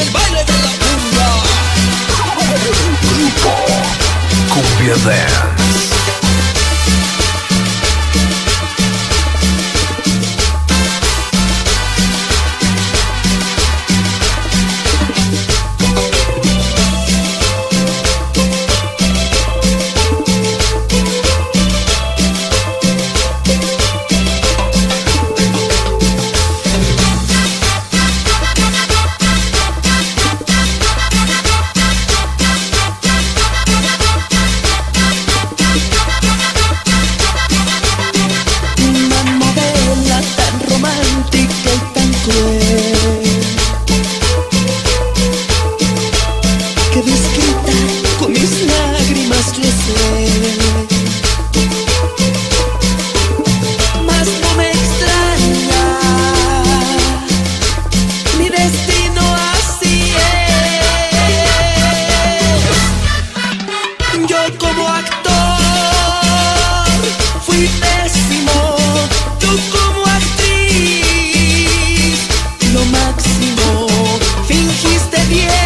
el baile de la cumbia. Cumbia Dance. que descrita con mis lágrimas yo sé. Mas no me extraña, mi destino así es. Yo como actor fui pésimo, tú como actriz lo máximo, fingiste bien.